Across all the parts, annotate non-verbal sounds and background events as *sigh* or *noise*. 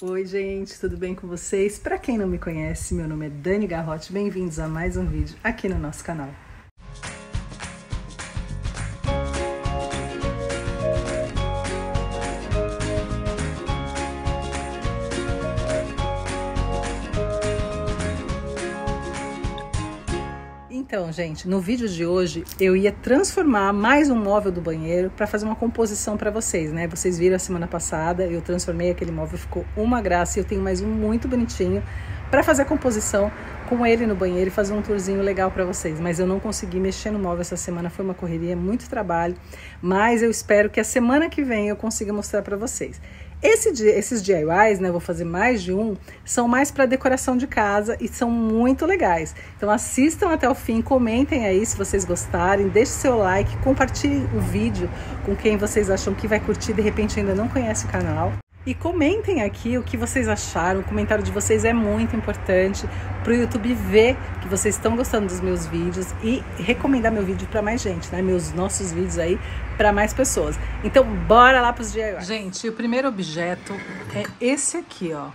Oi, gente, tudo bem com vocês? Para quem não me conhece, meu nome é Dani Garrote. Bem-vindos a mais um vídeo aqui no nosso canal. Então, gente, no vídeo de hoje eu ia transformar mais um móvel do banheiro para fazer uma composição para vocês, né? Vocês viram a semana passada, eu transformei aquele móvel, ficou uma graça e eu tenho mais um muito bonitinho para fazer a composição com ele no banheiro e fazer um tourzinho legal para vocês. Mas eu não consegui mexer no móvel essa semana, foi uma correria, muito trabalho, mas eu espero que a semana que vem eu consiga mostrar para vocês. Esse, esses DIYs, né, vou fazer mais de um, são mais para decoração de casa e são muito legais. Então assistam até o fim, comentem aí se vocês gostarem, deixe seu like, compartilhem o vídeo com quem vocês acham que vai curtir, de repente ainda não conhece o canal. E comentem aqui o que vocês acharam. O comentário de vocês é muito importante para o YouTube ver que vocês estão gostando dos meus vídeos e recomendar meu vídeo para mais gente, né? Meus nossos vídeos aí para mais pessoas. Então, bora lá para os DIY. Gente, o primeiro objeto é esse aqui, ó.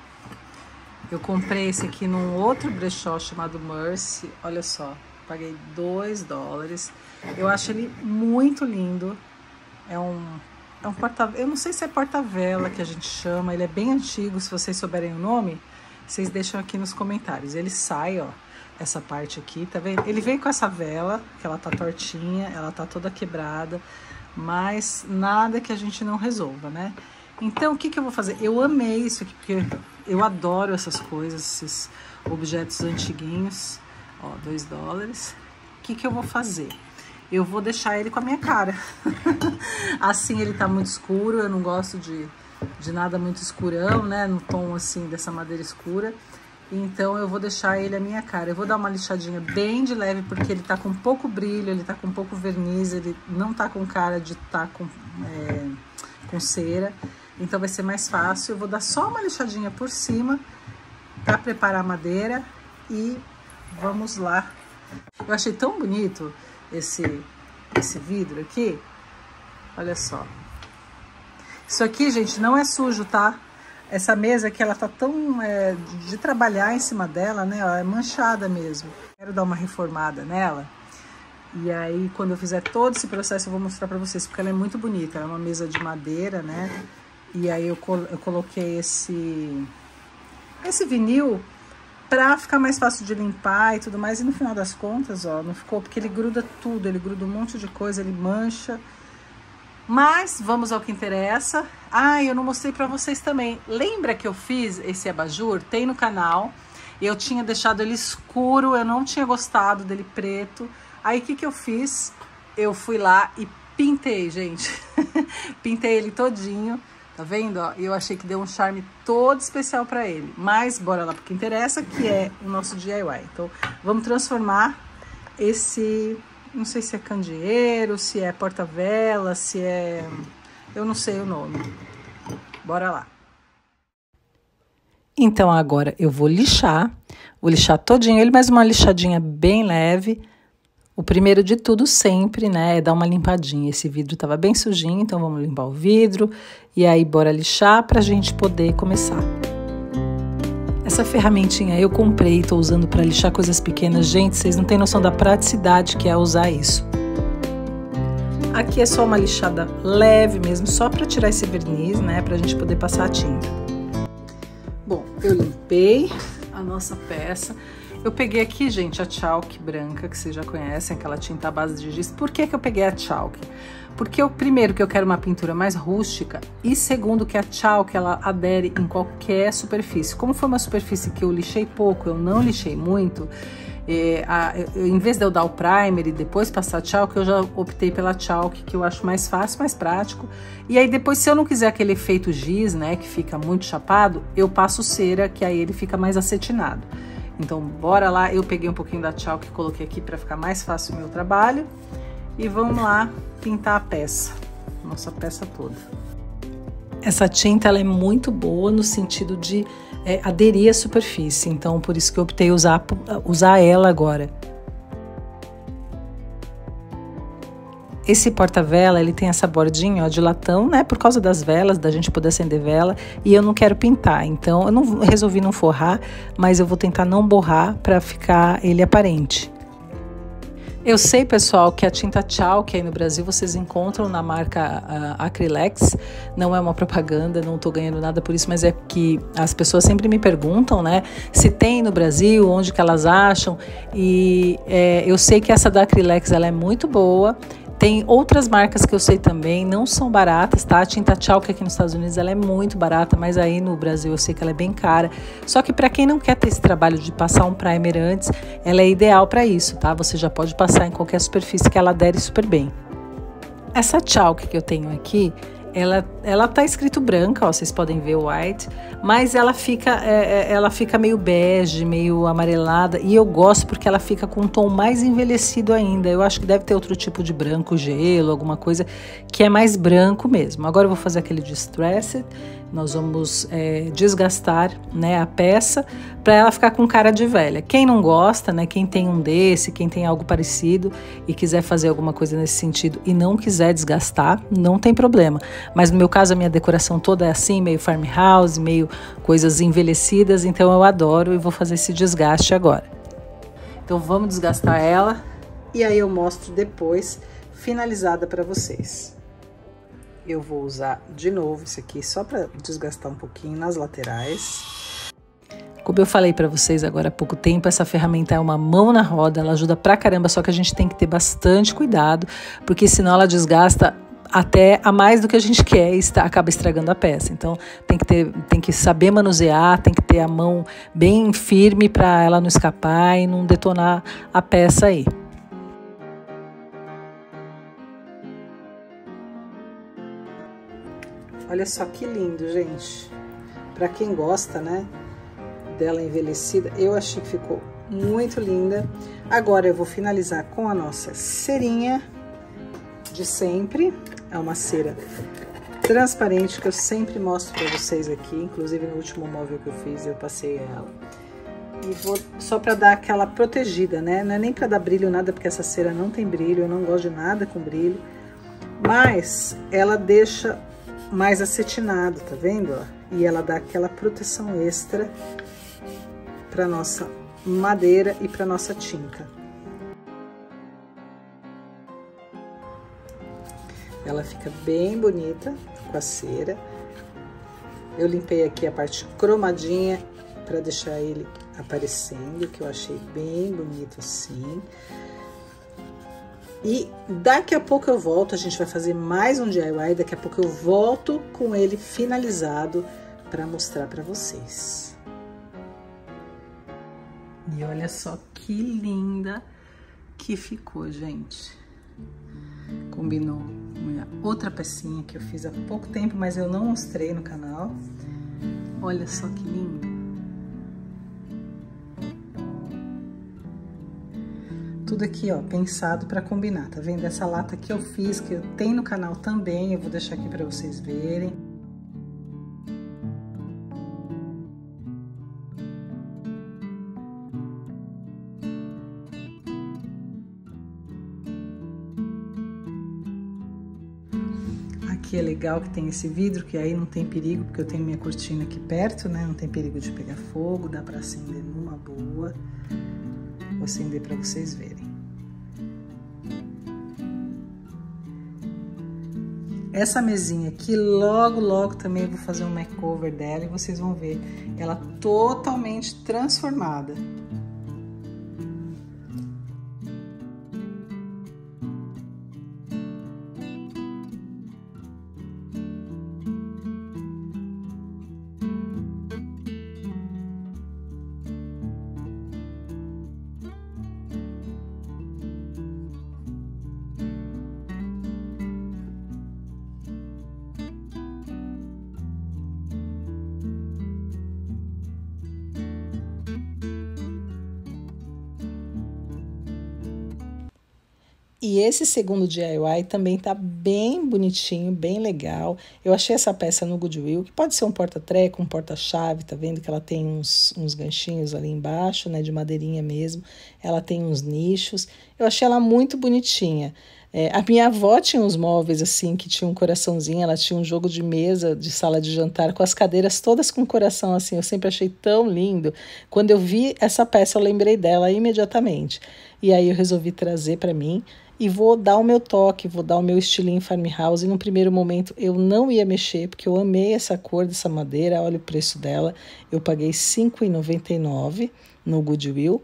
Eu comprei esse aqui num outro brechó chamado Mercy. Olha só, paguei 2 dólares. Eu acho ele muito lindo. É um é um porta Eu não sei se é porta-vela que a gente chama. Ele é bem antigo. Se vocês souberem o nome, vocês deixam aqui nos comentários. Ele sai, ó, essa parte aqui, tá vendo? Ele vem com essa vela, que ela tá tortinha, ela tá toda quebrada, mas nada que a gente não resolva, né? Então, o que que eu vou fazer? Eu amei isso aqui, porque eu adoro essas coisas, esses objetos antiguinhos. Ó, dois dólares. O que que eu vou fazer? Eu vou deixar ele com a minha cara. *laughs* assim ele tá muito escuro, eu não gosto de, de nada muito escurão, né? No tom assim dessa madeira escura. Então eu vou deixar ele a minha cara. Eu vou dar uma lixadinha bem de leve, porque ele tá com pouco brilho, ele tá com pouco verniz, ele não tá com cara de tá com, é, com cera. Então vai ser mais fácil. Eu vou dar só uma lixadinha por cima para preparar a madeira e vamos lá. Eu achei tão bonito esse, esse vidro aqui. Olha só. Isso aqui, gente, não é sujo, tá? Essa mesa aqui, ela tá tão... É, de trabalhar em cima dela, né? Ela é manchada mesmo. Quero dar uma reformada nela. E aí, quando eu fizer todo esse processo, eu vou mostrar pra vocês, porque ela é muito bonita. Ela é uma mesa de madeira, né? E aí eu, eu coloquei esse, esse vinil pra ficar mais fácil de limpar e tudo mais. E no final das contas, ó, não ficou, porque ele gruda tudo, ele gruda um monte de coisa, ele mancha. Mas vamos ao que interessa. Ah, eu não mostrei pra vocês também. Lembra que eu fiz esse abajur? Tem no canal. Eu tinha deixado ele escuro, eu não tinha gostado dele preto. Aí o que, que eu fiz? Eu fui lá e pintei, gente. *laughs* pintei ele todinho. Tá vendo? Ó, eu achei que deu um charme todo especial para ele. Mas bora lá porque interessa, que é o nosso DIY. Então, vamos transformar esse, não sei se é candeeiro, se é porta-vela, se é, eu não sei o nome. Bora lá. Então agora eu vou lixar, vou lixar todinho ele, mas uma lixadinha bem leve o primeiro de tudo sempre, né, é dar uma limpadinha. Esse vidro estava bem sujinho, então vamos limpar o vidro e aí bora lixar para a gente poder começar. Essa ferramentinha eu comprei, estou usando para lixar coisas pequenas. Gente, vocês não têm noção da praticidade que é usar isso. Aqui é só uma lixada leve mesmo, só para tirar esse verniz, né, para a gente poder passar a tinta. Bom, eu limpei a nossa peça. Eu peguei aqui, gente, a chalk branca, que vocês já conhecem, aquela tinta à base de giz. Por que, que eu peguei a chalk? Porque eu, primeiro, que eu quero uma pintura mais rústica e segundo, que a chalk, ela adere em qualquer superfície. Como foi uma superfície que eu lixei pouco, eu não lixei muito, é, a, eu, em vez de eu dar o primer e depois passar chalk, eu já optei pela chalk, que eu acho mais fácil, mais prático. E aí depois, se eu não quiser aquele efeito giz, né, que fica muito chapado, eu passo cera, que aí ele fica mais acetinado. Então, bora lá. Eu peguei um pouquinho da chalk e coloquei aqui para ficar mais fácil o meu trabalho. E vamos lá pintar a peça, nossa peça toda. Essa tinta ela é muito boa no sentido de é, aderir à superfície, então por isso que eu optei usar, usar ela agora. Esse porta-vela, ele tem essa bordinha ó, de latão, né? Por causa das velas, da gente poder acender vela. E eu não quero pintar, então eu não resolvi não forrar, mas eu vou tentar não borrar para ficar ele aparente. Eu sei, pessoal, que a tinta Chalk aí no Brasil vocês encontram na marca uh, Acrylex. Não é uma propaganda, não estou ganhando nada por isso, mas é que as pessoas sempre me perguntam, né, se tem no Brasil, onde que elas acham. E é, eu sei que essa da Acrylex ela é muito boa. Tem outras marcas que eu sei também, não são baratas, tá? A tinta Chalk aqui nos Estados Unidos ela é muito barata, mas aí no Brasil eu sei que ela é bem cara. Só que para quem não quer ter esse trabalho de passar um primer antes, ela é ideal para isso, tá? Você já pode passar em qualquer superfície que ela adere super bem. Essa Chalk que eu tenho aqui, ela, ela tá escrito branca, ó, vocês podem ver o white, mas ela fica, é, é, ela fica meio bege, meio amarelada, e eu gosto porque ela fica com um tom mais envelhecido ainda. Eu acho que deve ter outro tipo de branco, gelo, alguma coisa que é mais branco mesmo. Agora eu vou fazer aquele distressed nós vamos é, desgastar né, a peça para ela ficar com cara de velha. Quem não gosta, né, quem tem um desse, quem tem algo parecido e quiser fazer alguma coisa nesse sentido e não quiser desgastar, não tem problema. Mas no meu caso, a minha decoração toda é assim, meio farmhouse, meio coisas envelhecidas, então eu adoro e vou fazer esse desgaste agora. Então vamos desgastar ela e aí eu mostro depois finalizada para vocês eu vou usar de novo isso aqui só para desgastar um pouquinho nas laterais. Como eu falei para vocês agora há pouco tempo, essa ferramenta é uma mão na roda, ela ajuda pra caramba, só que a gente tem que ter bastante cuidado, porque senão ela desgasta até a mais do que a gente quer e está, acaba estragando a peça. Então tem que ter, tem que saber manusear, tem que ter a mão bem firme para ela não escapar e não detonar a peça aí. Olha só que lindo, gente. Para quem gosta, né, dela envelhecida, eu achei que ficou muito linda. Agora eu vou finalizar com a nossa cerinha de sempre. É uma cera transparente que eu sempre mostro para vocês aqui, inclusive no último móvel que eu fiz, eu passei ela. E vou só para dar aquela protegida, né? Não é nem para dar brilho nada, porque essa cera não tem brilho, eu não gosto de nada com brilho. Mas ela deixa mais acetinado, tá vendo? E ela dá aquela proteção extra para nossa madeira e para nossa tinta. Ela fica bem bonita com a cera. Eu limpei aqui a parte cromadinha para deixar ele aparecendo, que eu achei bem bonito assim. E daqui a pouco eu volto, a gente vai fazer mais um DIY, daqui a pouco eu volto com ele finalizado para mostrar para vocês. E olha só que linda que ficou, gente. Outra pecinha que eu fiz há pouco tempo, mas eu não mostrei no canal. Olha só que lindo. tudo aqui, ó, pensado para combinar, tá vendo? Essa lata que eu fiz, que eu tenho no canal também, eu vou deixar aqui para vocês verem. Legal que tem esse vidro, que aí não tem perigo, porque eu tenho minha cortina aqui perto, né? Não tem perigo de pegar fogo, dá para acender numa boa. Vou acender para vocês verem. Essa mesinha aqui, logo, logo também vou fazer um makeover dela e vocês vão ver ela totalmente transformada. E esse segundo DIY também tá bem bonitinho, bem legal. Eu achei essa peça no Goodwill, que pode ser um porta-treco, um porta-chave, tá vendo que ela tem uns, uns ganchinhos ali embaixo, né, de madeirinha mesmo. Ela tem uns nichos. Eu achei ela muito bonitinha. É, a minha avó tinha uns móveis assim que tinha um coraçãozinho, ela tinha um jogo de mesa de sala de jantar com as cadeiras todas com coração assim. Eu sempre achei tão lindo. Quando eu vi essa peça, eu lembrei dela imediatamente. E aí eu resolvi trazer para mim e vou dar o meu toque, vou dar o meu estilinho farmhouse. E no primeiro momento eu não ia mexer, porque eu amei essa cor dessa madeira, olha o preço dela. Eu paguei R$ 5,99 no Goodwill.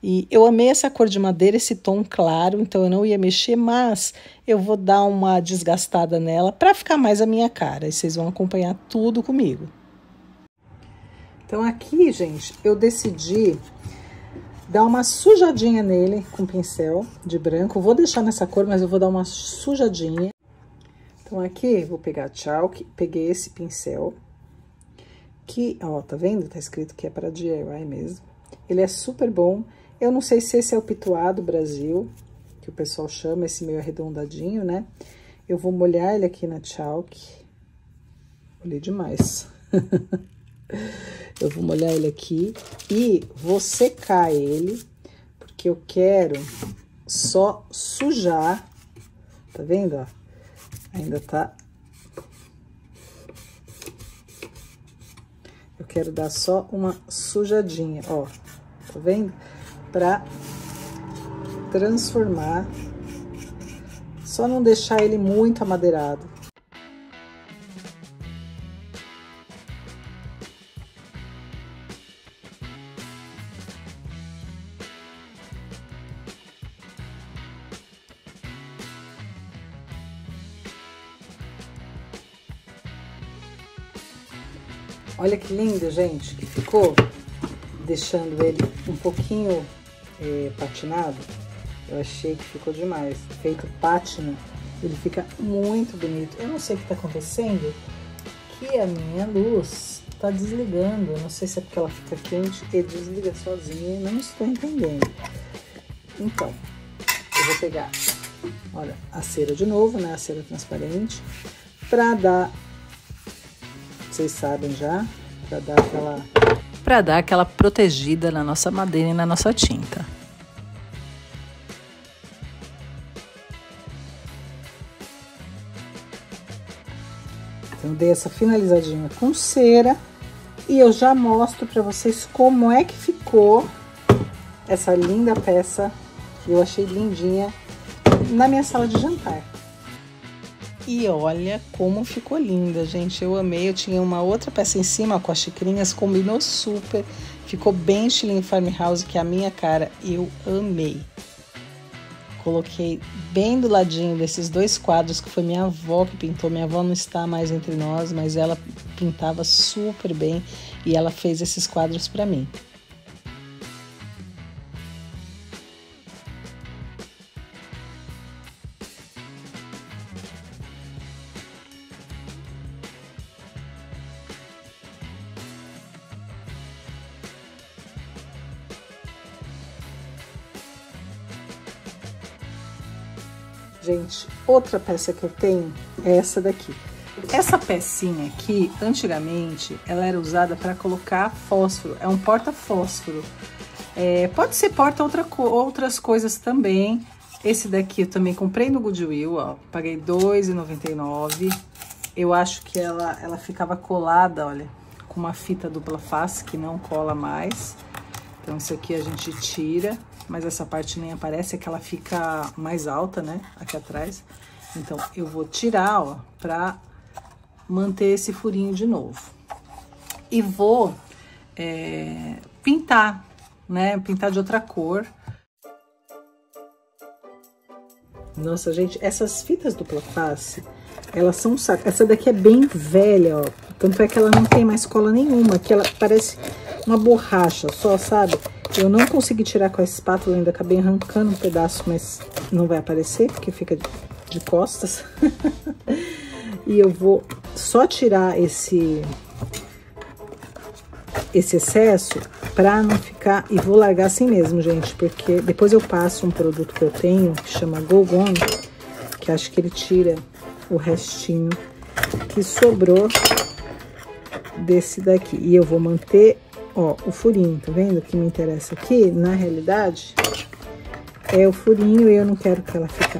E eu amei essa cor de madeira, esse tom claro, então eu não ia mexer, mas eu vou dar uma desgastada nela para ficar mais a minha cara. E vocês vão acompanhar tudo comigo. Então aqui, gente, eu decidi dar uma sujadinha nele com pincel de branco. Vou deixar nessa cor, mas eu vou dar uma sujadinha. Então aqui, vou pegar chalk, peguei esse pincel, que, ó, tá vendo? Tá escrito que é para DIY mesmo. Ele é super bom. Eu não sei se esse é o pituado Brasil, que o pessoal chama, esse meio arredondadinho, né? Eu vou molhar ele aqui na chalk. Molhei demais. *laughs* eu vou molhar ele aqui e vou secar ele, porque eu quero só sujar, tá vendo, ó? Ainda tá... Eu quero dar só uma sujadinha, ó, tá vendo? para transformar, só não deixar ele muito amadeirado. Gente, que ficou deixando ele um pouquinho é, patinado, eu achei que ficou demais. Feito pátina, ele fica muito bonito. Eu não sei o que está acontecendo, que a minha luz está desligando. Eu não sei se é porque ela fica quente e desliga sozinha, não estou entendendo. Então, eu vou pegar, olha, a cera de novo, né, a cera transparente, para dar, vocês sabem já, para dar aquela para dar aquela protegida na nossa madeira e na nossa tinta. Então, dei essa finalizadinha com cera e eu já mostro para vocês como é que ficou essa linda peça que eu achei lindinha na minha sala de jantar. E olha como ficou linda, gente. Eu amei. Eu tinha uma outra peça em cima com as xicrinhas, combinou super. Ficou bem estilinho farmhouse, que é a minha cara. Eu amei. Coloquei bem do ladinho desses dois quadros que foi minha avó que pintou. Minha avó não está mais entre nós, mas ela pintava super bem e ela fez esses quadros para mim. Gente, outra peça que eu tenho é essa daqui. Essa pecinha aqui, antigamente, ela era usada para colocar fósforo. É um porta-fósforo. É, pode ser porta outra, outras coisas também. Esse daqui eu também comprei no Goodwill, ó. Paguei R$2,99. Eu acho que ela, ela ficava colada, olha, com uma fita dupla face que não cola mais. Então, isso aqui a gente tira mas essa parte nem aparece, é que ela fica mais alta, né, aqui atrás. Então, eu vou tirar, ó, pra manter esse furinho de novo. E vou é, pintar, né, pintar de outra cor. Nossa, gente, essas fitas dupla face, elas são saco. Essa daqui é bem velha, ó. Tanto é que ela não tem mais cola nenhuma, que ela parece uma borracha só, sabe? Eu não consegui tirar com a espátula, ainda acabei arrancando um pedaço, mas não vai aparecer, porque fica de costas. *laughs* e eu vou só tirar esse, esse excesso pra não ficar... E vou largar assim mesmo, gente, porque depois eu passo um produto que eu tenho, que chama Go Gone, que acho que ele tira o restinho que sobrou desse daqui. E eu vou manter Ó, o furinho, tá vendo? O que me interessa aqui, na realidade, é o furinho e eu não quero que ela fique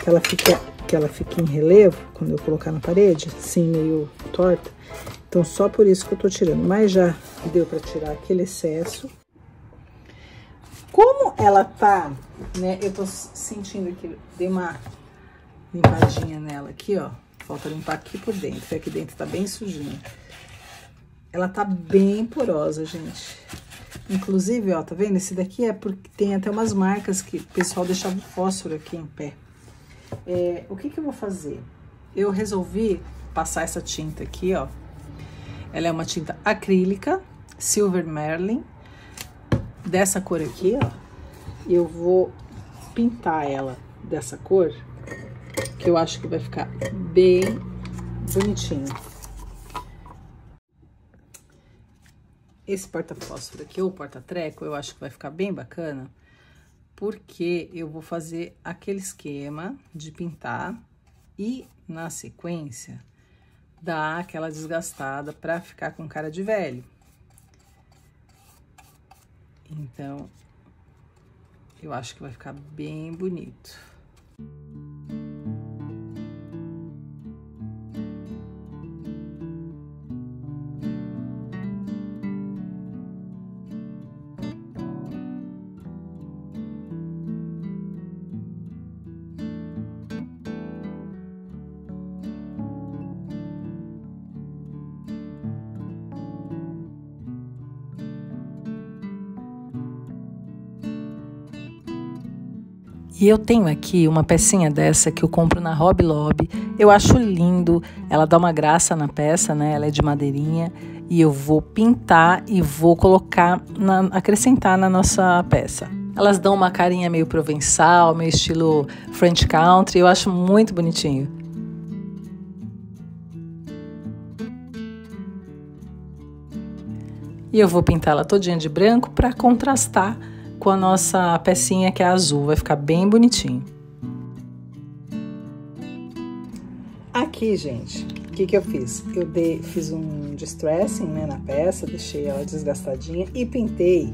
que ela fique, que ela fique em relevo, quando eu colocar na parede, assim, meio torta. Então, só por isso que eu tô tirando. Mas já deu pra tirar aquele excesso. Como ela tá, né, eu tô sentindo que dei uma limpadinha nela aqui, ó. Falta limpar aqui por dentro, porque aqui dentro tá bem sujinho. Ela tá bem porosa, gente. Inclusive, ó, tá vendo? Esse daqui é porque tem até umas marcas que o pessoal deixava fósforo aqui em pé. É, o que que eu vou fazer? Eu resolvi passar essa tinta aqui, ó. Ela é uma tinta acrílica, Silver Merlin, dessa cor aqui, ó. Eu vou pintar ela dessa cor, que eu acho que vai ficar bem bonitinho. Esse porta-fósforo aqui, ou porta-treco, eu acho que vai ficar bem bacana, porque eu vou fazer aquele esquema de pintar e, na sequência, dar aquela desgastada para ficar com cara de velho. Então, eu acho que vai ficar bem bonito. E eu tenho aqui uma pecinha dessa que eu compro na Hobby Lobby. Eu acho lindo, ela dá uma graça na peça, né? Ela é de madeirinha e eu vou pintar e vou colocar, na, acrescentar na nossa peça. Elas dão uma carinha meio provençal, meio estilo French Country, eu acho muito bonitinho. E eu vou pintá-la todinha de branco para contrastar com a nossa pecinha que é azul, vai ficar bem bonitinho. Aqui, gente, o que que eu fiz? Eu dei, fiz um distressing né, na peça, deixei ela desgastadinha e pintei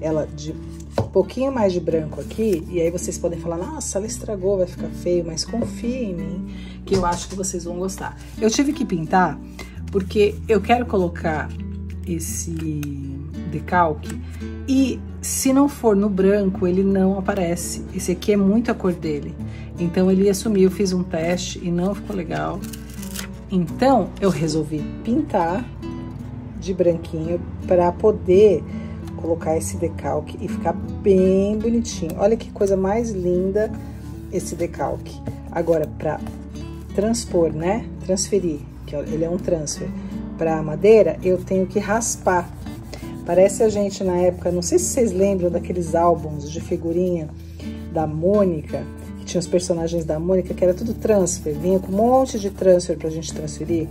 ela de um pouquinho mais de branco aqui, e aí vocês podem falar, nossa, ela estragou, vai ficar feio, mas confia em mim, que eu acho que vocês vão gostar. Eu tive que pintar porque eu quero colocar esse decalque e se não for no branco, ele não aparece. Esse aqui é muito a cor dele. Então ele assumiu, fiz um teste e não ficou legal. Então eu resolvi pintar de branquinho para poder colocar esse decalque e ficar bem bonitinho. Olha que coisa mais linda esse decalque. Agora para transpor, né? Transferir, que ele é um transfer para madeira, eu tenho que raspar Parece a gente na época, não sei se vocês lembram daqueles álbuns de figurinha da Mônica, que tinha os personagens da Mônica, que era tudo transfer, vinha com um monte de transfer pra gente transferir.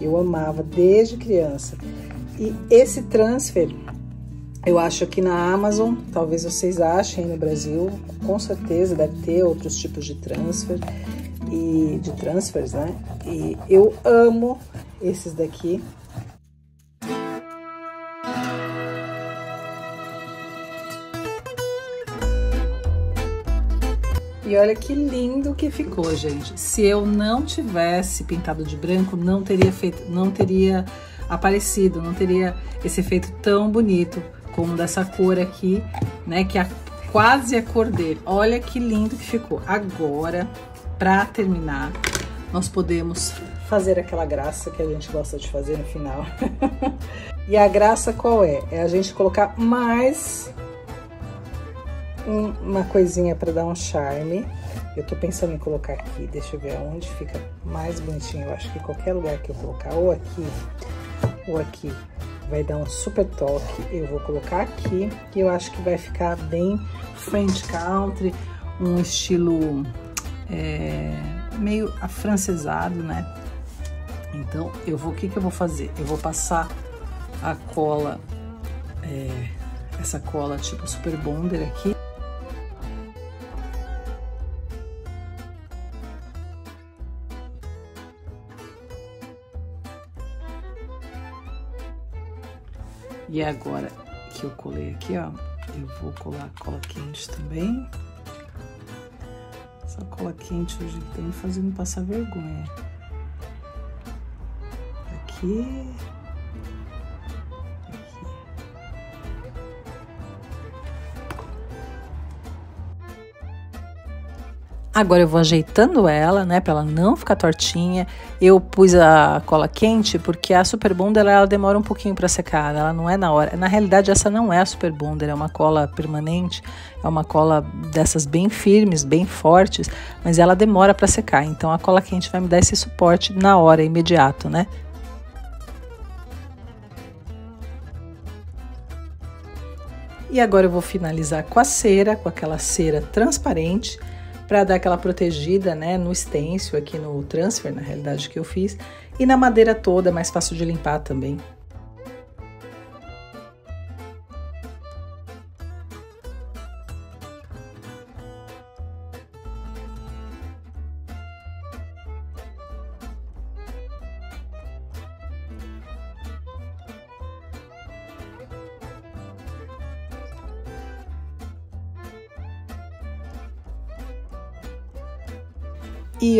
Eu amava desde criança. E esse transfer, eu acho que na Amazon, talvez vocês achem no Brasil, com certeza deve ter outros tipos de transfer e de transfers, né? E eu amo esses daqui. E olha que lindo que ficou, gente. Se eu não tivesse pintado de branco, não teria feito, não teria aparecido, não teria esse efeito tão bonito como dessa cor aqui, né, que é quase a cor dele. Olha que lindo que ficou. Agora, para terminar, nós podemos fazer aquela graça que a gente gosta de fazer no final. *laughs* e a graça qual é? É a gente colocar mais um, uma coisinha para dar um charme. Eu tô pensando em colocar aqui, deixa eu ver aonde fica mais bonitinho. Eu acho que qualquer lugar que eu colocar, ou aqui, ou aqui, vai dar um super toque. Eu vou colocar aqui, que eu acho que vai ficar bem French Country, um estilo é, meio afrancesado, né? Então, eu vou, o que que eu vou fazer? Eu vou passar a cola, é, essa cola tipo Super Bonder aqui. E agora que eu colei aqui, ó, eu vou colar cola quente também. Essa cola quente hoje me fazendo passar vergonha. Aqui. Agora eu vou ajeitando ela, né, para ela não ficar tortinha. Eu pus a cola quente porque a Super Bonder ela demora um pouquinho para secar, ela não é na hora. Na realidade essa não é a Super Bonder, é uma cola permanente, é uma cola dessas bem firmes, bem fortes, mas ela demora para secar. Então a cola quente vai me dar esse suporte na hora, imediato, né? E agora eu vou finalizar com a cera, com aquela cera transparente para dar aquela protegida, né, no stencil aqui no transfer, na realidade que eu fiz, e na madeira toda, é mais fácil de limpar também.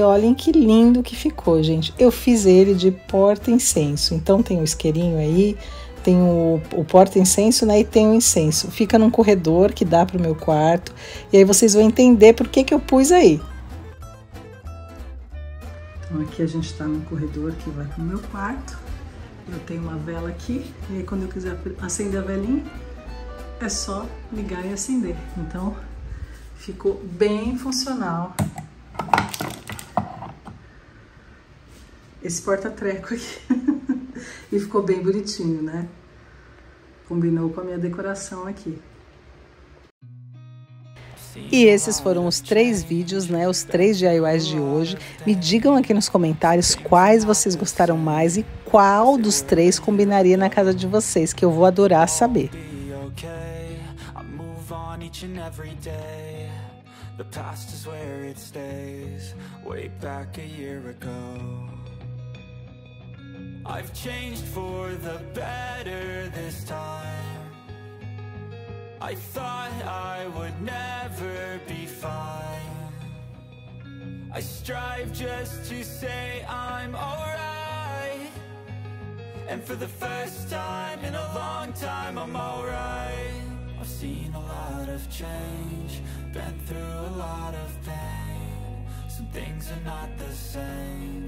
Olhem que lindo que ficou, gente. Eu fiz ele de porta-incenso. Então tem o isqueirinho aí, tem o, o porta-incenso, né? E tem o incenso. Fica num corredor que dá para o meu quarto. E aí vocês vão entender por que, que eu pus aí. Então aqui a gente está no corredor que vai para o meu quarto. Eu tenho uma vela aqui. E aí quando eu quiser acender a velinha, é só ligar e acender. Então ficou bem funcional esse porta-treco aqui. *laughs* e ficou bem bonitinho, né? Combinou com a minha decoração aqui. E esses foram os três vídeos, né? Os três DIYs de hoje. Me digam aqui nos comentários quais vocês gostaram mais e qual dos três combinaria na casa de vocês, que eu vou adorar saber. The past is where it stays, way back a year ago. I've changed for the better this time. I thought I would never be fine. I strive just to say I'm alright. And for the first time in a long time I'm alright. I've seen a lot of change Been through a lot of pain. Some things are not the same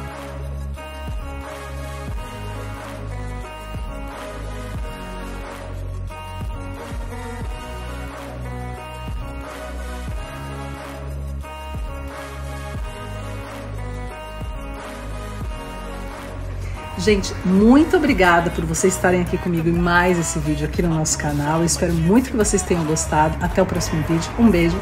Gente, muito obrigada por vocês estarem aqui comigo em mais esse vídeo aqui no nosso canal. Eu espero muito que vocês tenham gostado. Até o próximo vídeo. Um beijo.